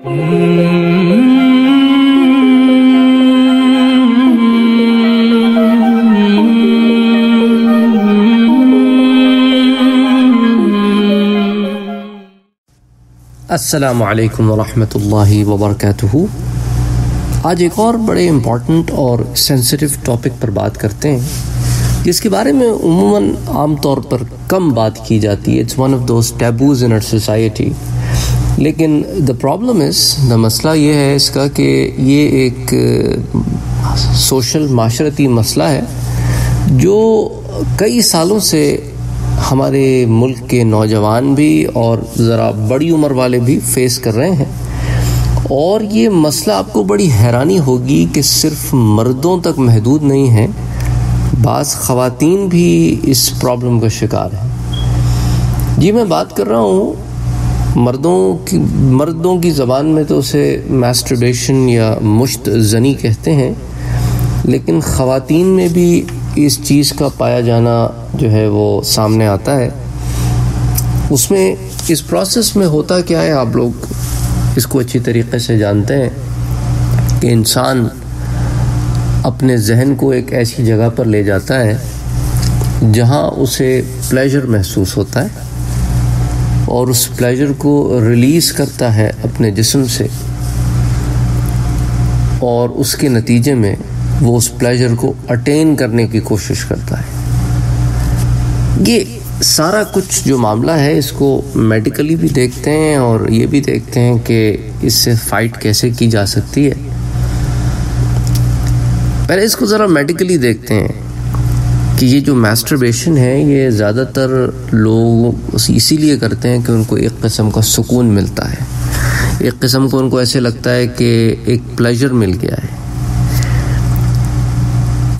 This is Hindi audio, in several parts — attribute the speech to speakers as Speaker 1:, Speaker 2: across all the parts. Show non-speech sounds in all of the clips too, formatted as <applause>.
Speaker 1: असलकम वरहमतुल्लाहि वबरकातुहू आज एक और बड़े इंपॉर्टेंट और सेंसिटिव टॉपिक पर बात करते हैं, जिसके बारे में उमूमन आम तौर पर कम बात की जाती है। It's one of those taboos in our society लेकिन द प्रॉब्लम इज़ द मसला ये है इसका कि ये एक सोशल माशरती मसला है, जो कई सालों से हमारे मुल्क के नौजवान भी और ज़रा बड़ी उम्र वाले भी फेस कर रहे हैं। और ये मसला आपको बड़ी हैरानी होगी कि सिर्फ़ मर्दों तक महदूद नहीं है बाज़ ख़वातीन भी इस प्रॉब्लम का शिकार हैं। जी, मैं बात कर रहा हूँ मर्दों की मर्दों की ज़बान में तो उसे मैस्टरबेशन या मुश्त जनी कहते हैं, लेकिन ख़वातीन में भी इस चीज़ का पाया जाना जो है वो सामने आता है। उसमें, इस प्रोसेस में होता क्या है, आप लोग इसको अच्छी तरीके से जानते हैं कि इंसान अपने जहन को एक ऐसी जगह पर ले जाता है जहाँ उसे प्लेजर महसूस होता है। और उस प्लेजर को रिलीज़ करता है अपने जिस्म से। और उसके नतीजे में वो उस प्लेजर को अटेन करने की कोशिश करता है। ये सारा कुछ जो मामला है, इसको मेडिकली भी देखते हैं और ये भी देखते हैं कि इससे फाइट कैसे की जा सकती है। पहले इसको ज़रा मेडिकली देखते हैं। कि ये जो मैस्टरबेशन है, ये ज़्यादातर लोग इसीलिए करते हैं कि उनको एक किस्म का सुकून मिलता है। एक किस्म को उनको ऐसे लगता है कि एक प्लेजर मिल गया है।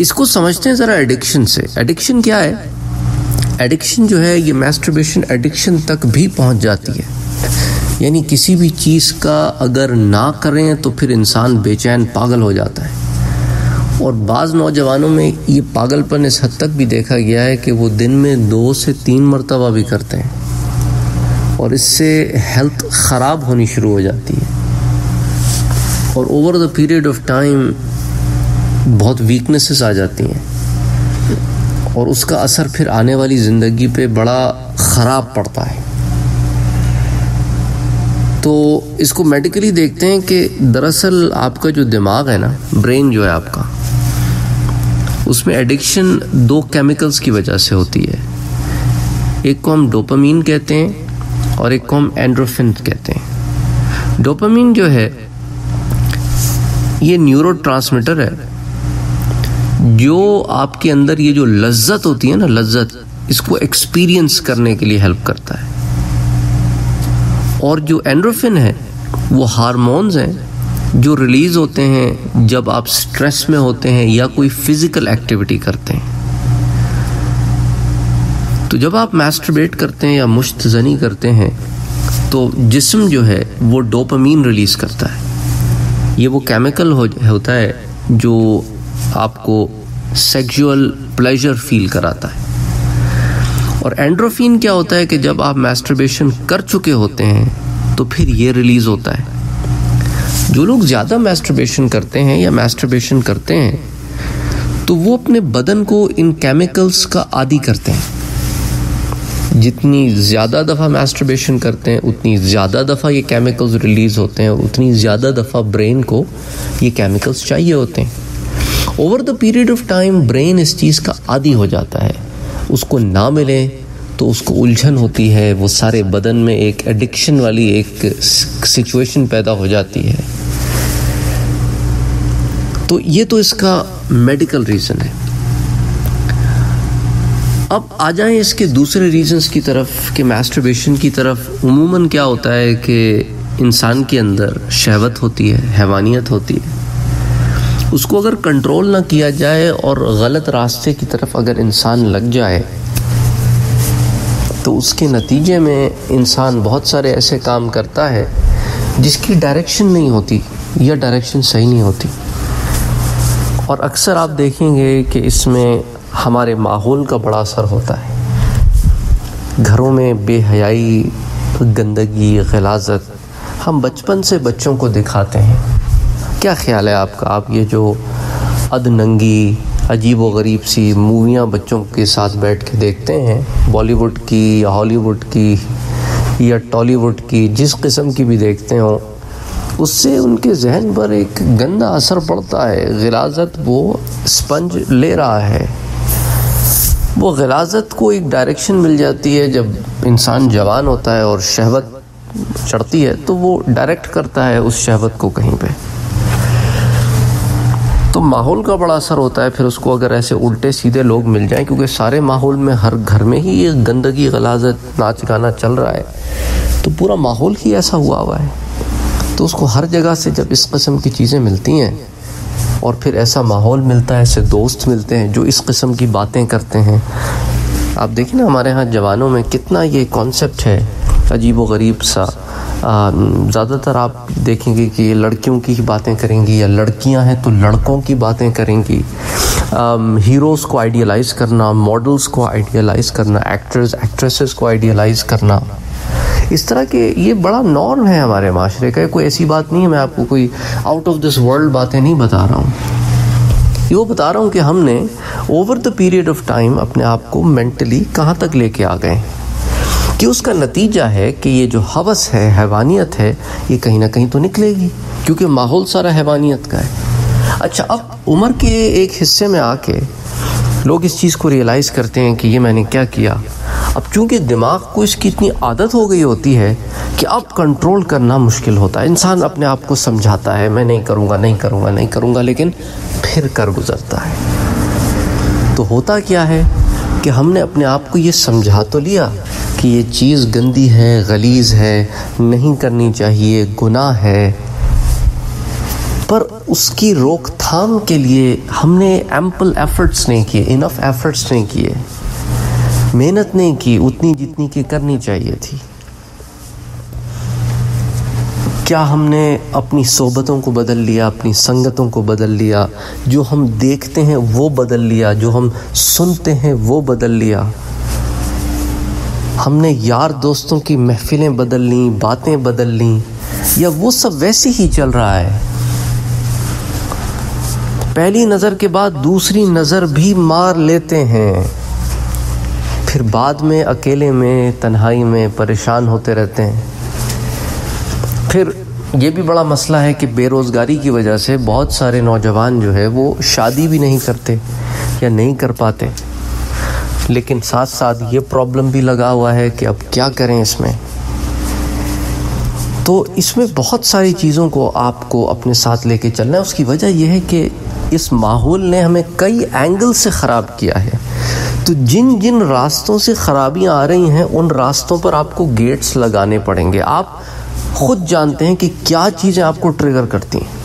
Speaker 1: इसको समझते हैं ज़रा एडिक्शन से। एडिक्शन क्या है? एडिक्शन जो है, ये मैस्टरबेशन एडिक्शन तक भी पहुँच जाती है। यानी किसी भी चीज़ का अगर ना करें तो फिर इंसान बेचैन पागल हो जाता है। और बाज़ नौजवानों में ये पागलपन इस हद तक भी देखा गया है कि वो दिन में दो से तीन मरतबा भी करते हैं। और इससे हेल्थ ख़राब होनी शुरू हो जाती है। और over the period of time बहुत वीकनेसेस आ जाती हैं। और उसका असर फिर आने वाली ज़िंदगी पे बड़ा ख़राब पड़ता है। तो इसको मेडिकली देखते हैं कि दरअसल आपका जो दिमाग है ना ब्रेन जो है आपका उसमें एडिक्शन दो केमिकल्स की वजह से होती है। एक को हम डोपामीन कहते हैं और एक को हम एंड्रोफिन कहते हैं। डोपामीन जो है, ये न्यूरो है। जो आपके अंदर ये जो लज्जत होती है ना, लज्जत, इसको एक्सपीरियंस करने के लिए हेल्प करता है। और जो एंड्रोफिन है, वो हारमोन्स हैं। जो रिलीज़ होते हैं जब आप स्ट्रेस में होते हैं या कोई फ़िज़िकल एक्टिविटी करते हैं तो जब आप मैस्टरबेट करते हैं या मुश्तजनी करते हैं तो जिस्म जो है वो डोपामीन रिलीज़ करता है। ये वो केमिकल हो, होता है जो आपको सेक्सुअल प्लेजर फील कराता है। और एंड्रोफिन क्या होता है कि जब आप मैस्टरबेशन कर चुके होते हैं तो फिर ये रिलीज़ होता है। जो लोग ज़्यादा मैस्ट्रबेशन करते हैं या मैस्ट्रबेशन करते हैं तो वो अपने बदन को इन केमिकल्स का आदि करते हैं। जितनी ज़्यादा दफ़ा मैस्ट्रबेशन करते हैं, उतनी ज़्यादा दफ़ा ये केमिकल्स रिलीज़ होते हैं, उतनी ज़्यादा दफ़ा ब्रेन को ये केमिकल्स चाहिए होते हैं। Over the period of time brain इस चीज़ का आदि हो जाता है। उसको ना मिले तो उसको उलझन होती है, वो सारे बदन में एक एडिक्शन वाली एक सिचुएशन पैदा हो जाती है। तो ये तो इसका मेडिकल रीज़न है। अब आ जाएँ इसके दूसरे रीजंस की तरफ़, कि मैस्टरबेशन की तरफ़। उमूमन क्या होता है कि इंसान के अंदर शहवत होती है, हैवानियत होती है। उसको अगर कंट्रोल ना किया जाए और गलत रास्ते की तरफ़ अगर इंसान लग जाए तो उसके नतीजे में इंसान बहुत सारे ऐसे काम करता है जिसकी डायरेक्शन नहीं होती या डायरेक्शन सही नहीं होती। और अक्सर आप देखेंगे कि इसमें हमारे माहौल का बड़ा असर होता है। घरों में बेहयाई, गंदगी, गलाजत हम बचपन से बच्चों को दिखाते हैं। क्या ख्याल है आपका? आप ये जो अदनंगी अजीब व गरीब सी मूवियाँ बच्चों के साथ बैठ के देखते हैं, बॉलीवुड की, हॉलीवुड की या टॉलीवुड की, जिस किस्म की भी देखते हो उससे उनके जहन पर एक गंदा असर पड़ता है। गिलाजत वो स्पंज ले रहा है। वो गिलाजत को एक डायरेक्शन मिल जाती है। जब इंसान जवान होता है और शहवत चढ़ती है तो वो डायरेक्ट करता है उस शहवत को कहीं पे। तो माहौल का बड़ा असर होता है। फिर उसको अगर ऐसे उल्टे सीधे लोग मिल जाएँ, क्योंकि सारे माहौल में हर घर में ही ये गंदगी, गलाजत नाच गाना चल रहा है। तो पूरा माहौल ही ऐसा हुआ हुआ है। तो उसको हर जगह से जब इस कस्म की चीज़ें मिलती हैं और फिर ऐसा माहौल मिलता है, ऐसे दोस्त मिलते हैं जो इस कस्म की बातें करते हैं। आप देखें ना हमारे यहाँ जवानों में कितना ये कॉन्सेप्ट है, अजीब व गरीब सा। ज़्यादातर आप देखेंगे कि ये लड़कियों की ही बातें करेंगी या लड़कियाँ हैं तो लड़कों की बातें करेंगी। हीरोज़ को आइडियलाइज़ करना मॉडल्स को आइडियलाइज़ करना एक्टर्स एक्ट्रेसेस को आइडियलाइज़ करना। इस तरह के ये बड़ा नॉर्म है हमारे माशरे का। कोई ऐसी बात नहीं है, मैं आपको कोई आउट ऑफ़ दिस वर्ल्ड बातें नहीं बता रहा हूँ। ये वो बता रहा हूँ कि हमने over the period of time अपने आप को मेंटली कहाँ तक लेके आ गए कि उसका नतीजा है कि ये जो हवस है, हैवानियत है, ये कहीं ना कहीं तो निकलेगी, क्योंकि माहौल सारा हैवानियत का है। अच्छा अब उम्र के एक हिस्से में आके लोग इस चीज़ को रियलाइज़ करते हैं कि ये मैंने क्या किया? अब चूँकि दिमाग को इसकी इतनी आदत हो गई होती है कि अब कंट्रोल करना मुश्किल होता है। इंसान अपने आप को समझाता है, मैं नहीं करूँगा नहीं करूँगा नहीं करूँगा लेकिन फिर कर गुजरता है। तो होता क्या है कि हमने अपने आप को ये समझा तो लिया कि ये चीज़ गंदी है, गलीज़ है, नहीं करनी चाहिए, गुनाह है। पर उसकी रोकथाम के लिए हमने एम्पल एफर्ट्स नहीं किए इनफ एफर्ट्स नहीं किए। मेहनत नहीं की, उतनी जितनी की करनी चाहिए थी। क्या हमने अपनी सोबतों को बदल लिया, अपनी संगतों को बदल लिया? जो हम देखते हैं वो बदल लिया, जो हम सुनते हैं वो बदल लिया। हमने यार दोस्तों की महफिलें बदल ली, बातें बदल ली, या वो सब वैसे ही चल रहा है? पहली नज़र के बाद दूसरी नज़र भी मार लेते हैं। फिर बाद में, अकेले में, तन्हाई में परेशान होते रहते हैं। फिर ये भी बड़ा मसला है कि बेरोज़गारी की वजह से बहुत सारे नौजवान जो है, वो शादी भी नहीं करते या नहीं कर पाते। लेकिन साथ साथ ये प्रॉब्लम भी लगा हुआ है कि अब क्या करें इसमें। तो इसमें बहुत सारी चीज़ों को आपको अपने साथ लेके चलना है। उसकी वजह यह है कि इस माहौल ने हमें कई एंगल से ख़राब किया है। तो जिन जिन रास्तों से खराबियाँ आ रही हैं, उन रास्तों पर आपको गेट्स लगाने पड़ेंगे। आप खुद जानते हैं कि क्या चीज़ें आपको ट्रिगर करती हैं।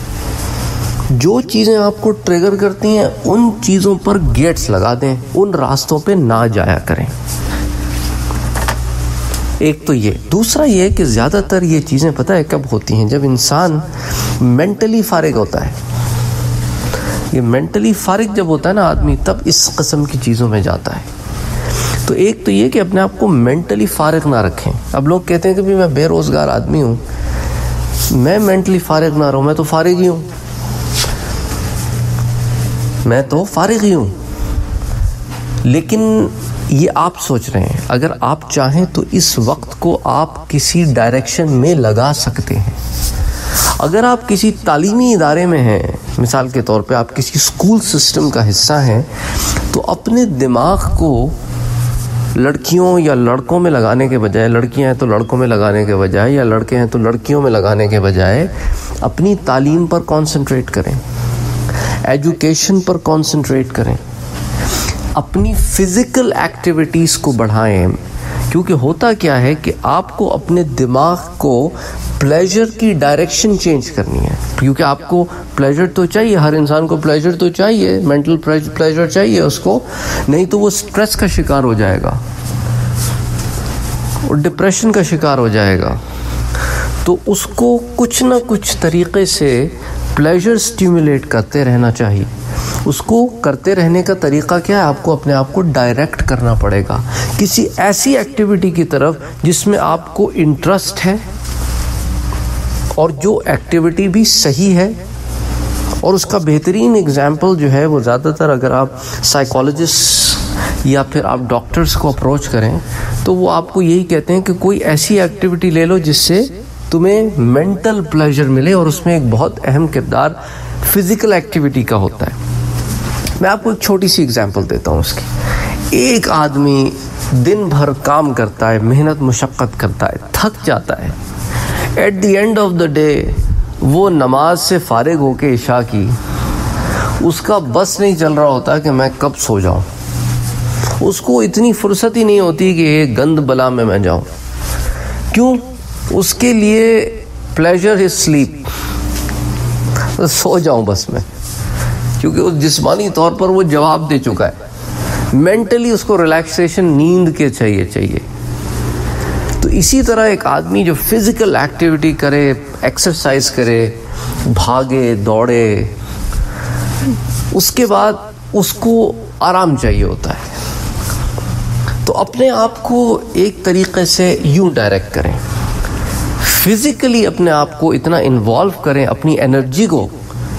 Speaker 1: जो चीज़ें आपको ट्रिगर करती हैं, उन चीज़ों पर गेट्स लगा दें, उन रास्तों पे ना जाया करें। एक तो ये। दूसरा ये कि ज़्यादातर ये चीज़ें पता है कब होती हैं? जब इंसान मेंटली फारिग होता है। ये मेंटली फारिग जब होता है ना आदमी, तब इस कस्म की चीज़ों में जाता है। तो एक तो ये कि अपने आप को मेंटली फारिग ना रखें। अब लोग कहते हैं कि भाई मैं बेरोज़गार आदमी हूँ। मैं मेंटली फारिग ना रहूँ, मैं तो फारिग ही हूँ। मैं तो फारिग ही हूँ। लेकिन ये आप सोच रहे हैं, अगर आप चाहें तो इस वक्त को आप किसी डायरेक्शन में लगा सकते हैं। अगर आप किसी तालीमी इदारे में हैं, मिसाल के तौर पे आप किसी स्कूल सिस्टम का हिस्सा हैं तो अपने दिमाग को लड़कियों या लड़कों में लगाने के बजाय, लड़कियाँ हैं तो लड़कों में लगाने के बजाय या लड़के हैं तो लड़कियों में लगाने के बजाय अपनी तालीम पर कंसंट्रेट करें। एजुकेशन पर कंसंट्रेट करें। अपनी फ़िज़िकल एक्टिविटीज़ को बढ़ाएँ। क्योंकि होता क्या है कि आपको अपने दिमाग को प्लेजर की डायरेक्शन चेंज करनी है। क्योंकि आपको प्लेजर तो चाहिए, हर इंसान को प्लेजर तो चाहिए मेंटल प्लेजर चाहिए उसको, नहीं तो वो स्ट्रेस का शिकार हो जाएगा। और डिप्रेशन का शिकार हो जाएगा। तो उसको कुछ ना कुछ तरीके से प्लेजर स्टिमुलेट करते रहना चाहिए। उसको करते रहने का तरीका क्या है? आपको अपने आप को डायरेक्ट करना पड़ेगा। किसी ऐसी एक्टिविटी की तरफ़ जिसमें आपको इंटरेस्ट है और जो एक्टिविटी भी सही है, और उसका बेहतरीन एग्ज़ाम्पल जो है वो ज़्यादातर अगर आप साइकोलॉजिस्ट या फिर आप डॉक्टर्स को अप्रोच करें तो वो आपको यही कहते हैं कि कोई ऐसी एक्टिविटी ले लो जिससे तुम्हें मेंटल प्लेजर मिले और उसमें एक बहुत अहम किरदार फ़िज़िकल एक्टिविटी का होता है। मैं आपको एक छोटी सी एग्जांपल देता हूँ उसकी। एक आदमी दिन भर काम करता है, मेहनत, मुशक्क़त करता है, थक जाता है। At the end of the day वो नमाज़ से फारिग होके इशा की, उसका बस नहीं चल रहा होता कि मैं कब सो जाऊँ। उसको इतनी फुर्सत ही नहीं होती कि ये गंद बला में मैं जाऊँ। क्यों? उसके लिए प्लेजर इज़ स्लीप सो जाऊँ बस में। क्योंकि उस जिस्मानी तौर पर वो जवाब दे चुका है। मेंटली उसको रिलैक्सेशन नींद के चाहिए चाहिए। तो इसी तरह एक आदमी जो फ़िज़िकल एक्टिविटी करे एक्सरसाइज करे, भागे, दौड़े, उसके बाद उसको आराम चाहिए होता है। तो अपने आप को एक तरीके से यूँ डायरेक्ट करें। फिजिकली अपने आप को इतना इन्वॉल्व करें, अपनी एनर्जी को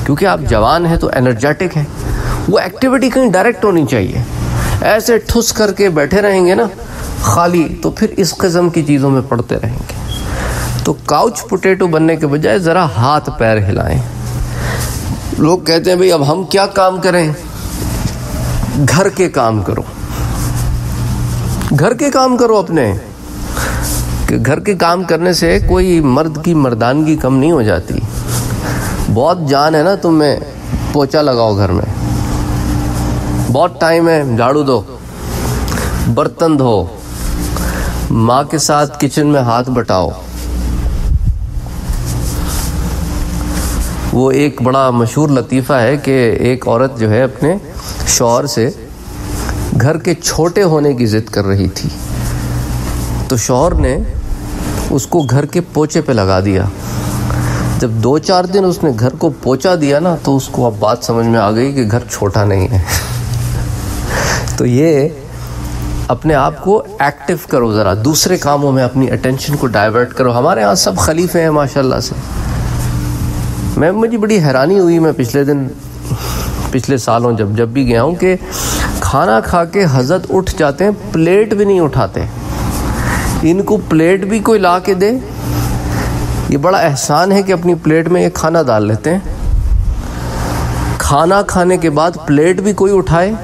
Speaker 1: क्योंकि आप जवान हैं तो एनर्जेटिक हैं। वो एक्टिविटी कहीं डायरेक्ट होनी चाहिए। ऐसे ठुस करके बैठे रहेंगे ना, खाली तो फिर इस किस्म की चीज़ों में पड़ते रहेंगे। तो काउच पोटैटो बनने के बजाय ज़रा हाथ पैर हिलाएँ। लोग कहते हैं, भाई, अब हम क्या काम करें? घर के काम करो। घर के काम करो अपने। घर के काम करने से कोई मर्द की मर्दानगी कम नहीं हो जाती। बहुत जान है ना तुम पोचा लगाओ घर में। बहुत टाइम है, झाड़ू दो, बर्तन धो, माँ के साथ किचन में हाथ बटाओ। वो एक बड़ा मशहूर लतीफ़ा है कि एक औरत जो है अपने शौहर से घर के छोटे होने की ज़िद कर रही थी। तो शौहर ने उसको घर के पोचे पे लगा दिया। जब दो चार दिन उसने घर को पोचा दिया ना तो उसको अब बात समझ में आ गई कि घर छोटा नहीं है। <laughs> तो ये अपने आप को एक्टिव करो ज़रा, दूसरे कामों में अपनी अटेंशन को डाइवर्ट करो। हमारे यहाँ सब खलीफे हैं, माशाल्लाह से। मैं, मुझे बड़ी हैरानी हुई मैं पिछले दिन, पिछले सालों जब जब भी गया हूँ कि खाना खा के हज़रत उठ जाते हैं प्लेट भी नहीं उठाते। इनको प्लेट भी कोई ला के दे ये बड़ा एहसान है कि अपनी प्लेट में ये खाना डाल लेते हैं। खाना खाने के बाद प्लेट भी कोई उठाए,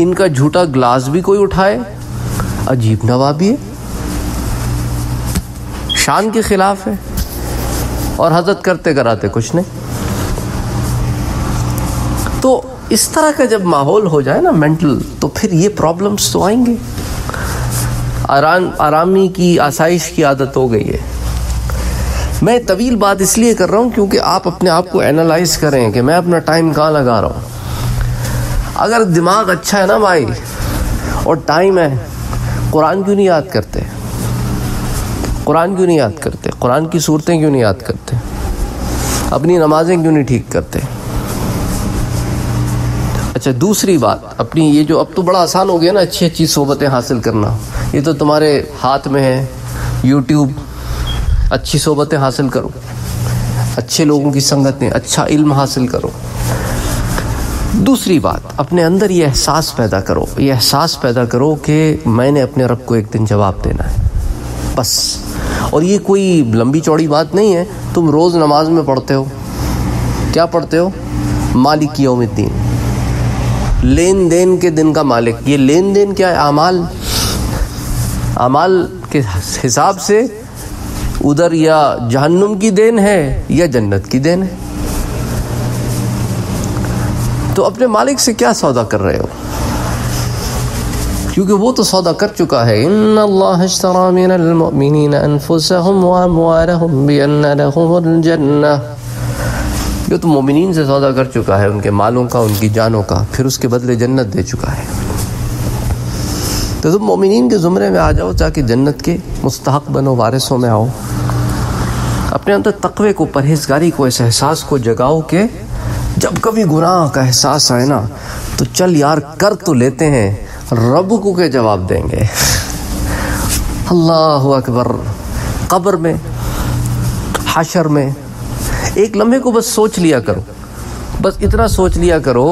Speaker 1: इनका झूठा ग्लास भी कोई उठाए, अजीब नवाबी है शान के खिलाफ है, और हज़रत करते कराते कुछ नहीं। तो इस तरह का जब माहौल हो जाए ना मेंटल तो फिर ये प्रॉब्लम्स तो आएँगे। आराम, आरामी की, आसाइश की आदत हो गई है। मैं तवील बात इसलिए कर रहा हूँ क्योंकि आप अपने आप को एनालाइज करें कि मैं अपना टाइम कहाँ लगा रहा हूँ। अगर दिमाग अच्छा है ना भाई, और टाइम है, कुरान क्यों नहीं याद करते? कुरान क्यों नहीं याद करते? कुरान की सूरतें क्यों नहीं याद करते? अपनी नमाजें क्यों नहीं ठीक करते? अच्छा दूसरी बात, अपनी ये जो, अब तो बड़ा आसान हो गया ना अच्छी अच्छी सोबतें हासिल करना। ये तो तुम्हारे हाथ में है यूट्यूब अच्छी सोबतें हासिल करो। अच्छे लोगों की संगतें अच्छा इल्म हासिल करो। दूसरी बात, अपने अंदर ये एहसास पैदा करो। ये एहसास पैदा करो कि मैंने अपने रब को एक दिन जवाब देना है। बस। और ये कोई लंबी चौड़ी बात नहीं है। तुम रोज़ नमाज़ में पढ़ते हो। क्या पढ़ते हो? मालिक यौमुद्दीन। लेन देन के दिन का मालिक। ये लेन देन क्या है? अमाल अमाल के हिसाब से उधर या जहन्नुम की देन है या जन्नत की देन है। तो अपने मालिक से क्या सौदा कर रहे हो? क्योंकि वो तो सौदा कर चुका है। जो तो मोमिन से सौदा कर चुका है, उनके मालों का, उनकी जानों का, फिर उसके बदले जन्नत दे चुका है। तो तुम मोमिन के ज़ुमरे में आ जाओ ताकि जन्नत के मुस्तक बनो, वारिसों में आओ। अपने अंदर तकवे को, परहेजगारी को, इस एहसास को जगाओ के जब कभी गुनाह का एहसास आए ना तो चल यार, कर तो लेते हैं, रब को के जवाब देंगे? अल्लाह अकबर। कब्र में, हशर में, एक लम्हे को बस सोच लिया करो। बस इतना सोच लिया करो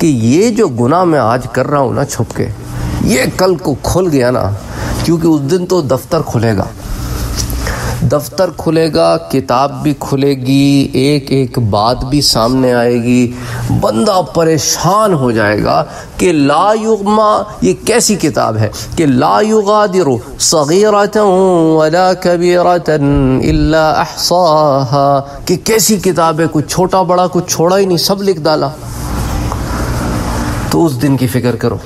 Speaker 1: कि ये जो गुनाह मैं आज कर रहा हूँ ना, छुप के ये कल को खुल गया ना, क्योंकि उस दिन तो दफ्तर खुलेगा। दफ्तर खुलेगा, किताब भी खुलेगी एक एक बात भी सामने आएगी। बंदा परेशान हो जाएगा कि ला युगमा, ये कैसी किताब है? कि ला अहसाहा। कि कैसी किताब है? कुछ छोटा बड़ा, कुछ छोड़ा ही नहीं, सब लिख डाला। तो उस दिन की फ़िक्र करो।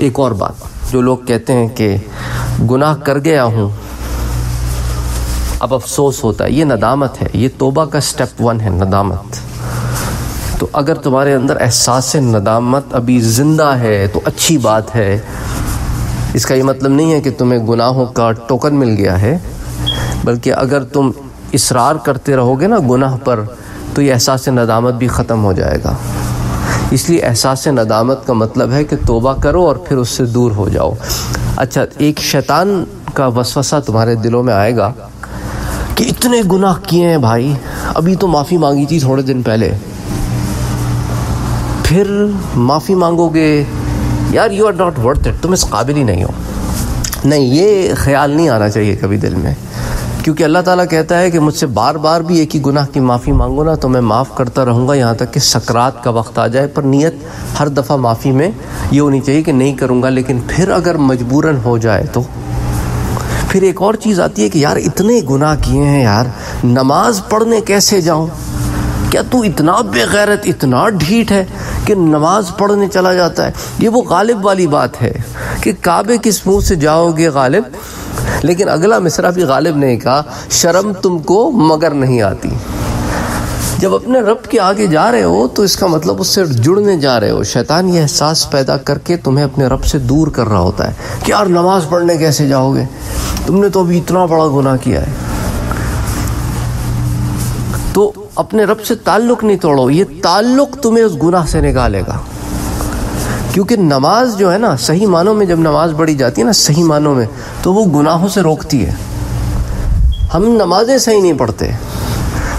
Speaker 1: एक और बात, जो लोग कहते हैं कि गुनाह कर गया हूँ, अब अफसोस होता है, ये नदामत है, ये तोबा का स्टेप वन है, नदामत। तो अगर तुम्हारे अंदर एहसास नदामत अभी ज़िंदा है तो अच्छी बात है। इसका ये मतलब नहीं है कि तुम्हें गुनाहों का टोकन मिल गया है, बल्कि अगर तुम इसरार करते रहोगे ना गुनाह पर तो ये एहसास नदामत भी ख़त्म हो जाएगा। इसलिए एहसास नदामत का मतलब है कि तोबा करो और फिर उससे दूर हो जाओ। अच्छा एक शैतान का वसवसा तुम्हारे दिलों में आएगा कि इतने गुनाह किए हैं भाई। अभी तो माफ़ी मांगी थी थोड़े दिन पहले। फिर माफ़ी मांगोगे, यार you are not worth it तुम इस काबिल ही नहीं हो। नहीं, ये ख्याल नहीं आना चाहिए कभी दिल में। क्योंकि अल्लाह ताला कहता है कि मुझसे बार बार भी एक ही गुनाह की माफ़ी मांगो ना तो मैं माफ़ करता रहूँगा यहाँ तक कि सकरात का वक्त आ जाए, पर नीयत हर दफ़ा माफ़ी में ये होनी चाहिए कि नहीं करूँगा, लेकिन फिर अगर मजबूरन हो जाए तो। फिर एक और चीज़ आती है कि यार, इतने गुनाह किए हैं यार, नमाज़ पढ़ने कैसे जाऊँ? क्या तू इतना बेगैरत, इतना ढीठ है कि नमाज़ पढ़ने चला जाता है? ये वो गालिब वाली बात है कि काबे किस मुँह से जाओगे गालिब? लेकिन अगला मिसरा भी गालिब नहीं कहा, शर्म तुमको मगर नहीं आती। जब अपने रब के आगे जा रहे हो तो इसका मतलब उससे जुड़ने जा रहे हो। शैतान ये एहसास पैदा करके तुम्हें अपने रब से दूर कर रहा होता है कि यार, नमाज़ पढ़ने कैसे जाओगे? तुमने तो अभी इतना बड़ा गुनाह किया है। तो अपने रब से ताल्लुक नहीं तोड़ो, ये ताल्लुक तुम्हें उस गुनाह से निकालेगा। क्योंकि नमाज़ जो है ना, सही मानों में जब नमाज़ पढ़ी जाती है ना, सही मानों में तो वो गुनाहों से रोकती है। हम नमाजें सही नहीं पढ़ते।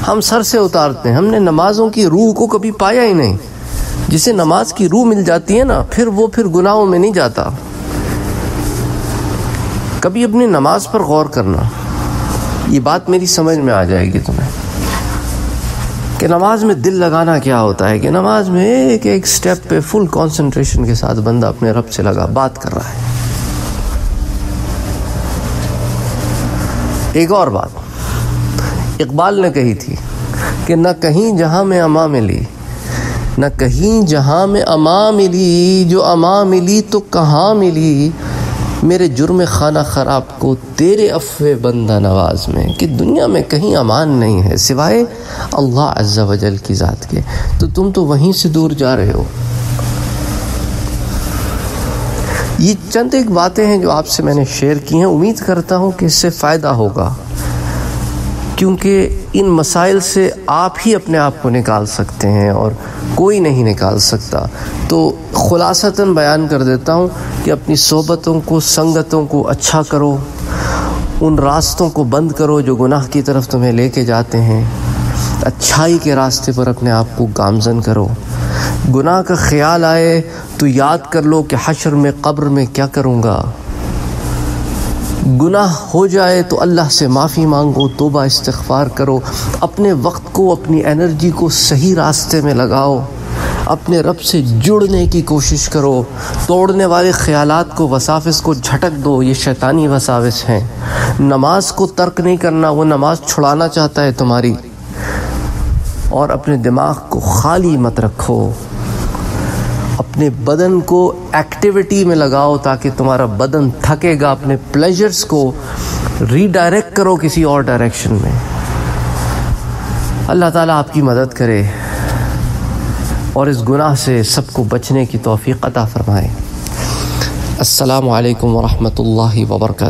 Speaker 1: हम सर से उतारते हैं। हमने नमाजों की रूह को कभी पाया ही नहीं। जिसे नमाज़ की रूह मिल जाती है ना, फिर वो फिर गुनाहों में नहीं जाता। कभी अपनी नमाज़ पर गौर करना, ये बात मेरी समझ में आ जाएगी तुम्हें। कि नमाज़ में दिल लगाना क्या होता है कि नमाज़ में एक एक स्टेप पे फुल कंसंट्रेशन के साथ बंदा अपने रब से लगा, बात कर रहा है। एक और बात, इकबाल ने कही थी कि न कहीं जहाँ में अमा मिली, न कहीं जहाँ में अमा मिली, जो अमा मिली तो कहाँ मिली? मेरे जुर्म खाना ख़राब को तेरे अफ़वे बंदा नवाज़ में कि दुनिया में कहीं अमान नहीं है, सिवाय अल्लाह अज्जा वजल की ज़ात के। तो तुम तो वहीं से दूर जा रहे हो। ये चंद एक बातें हैं जो आपसे मैंने शेयर की हैं। उम्मीद करता हूँ कि इससे फ़ायदा होगा, क्योंकि इन मसाइल से आप ही अपने आप को निकाल सकते हैं और कोई नहीं निकाल सकता। तो ख़ुलासता बयान कर देता हूँ कि अपनी सोबतों को, संगतों को अच्छा करो, उन रास्तों को बंद करो जो गुनाह की तरफ़ तुम्हें लेके जाते हैं। अच्छाई के रास्ते पर अपने आप को गामजन करो। गुनाह का ख्याल आए तो याद कर लो कि हशर में, कब्र में क्या करूँगा। गुनाह हो जाए तो अल्लाह से माफ़ी मांगो, तोबा इस्तफ़ार करो। अपने वक्त को, अपनी एनर्जी को सही रास्ते में लगाओ। अपने रब से जुड़ने की कोशिश करो। तोड़ने वाले ख्यालात को, वसाफिस को झटक दो। ये शैतानी वसाविस हैं। नमाज़ को तर्क नहीं करना, वो नमाज़ छुड़ाना चाहता है तुम्हारी। और अपने दिमाग को खाली मत रखो। अपने बदन को एक्टिविटी में लगाओ ताकि तुम्हारा बदन थकेगा। अपने प्लेजर्स को रीडायरेक्ट करो किसी और डायरेक्शन में। अल्लाह ताला आपकी मदद करे और इस गुनाह से सबको बचने की तोफ़ी अता फ़रमाए। असलकम वरहमल वर्का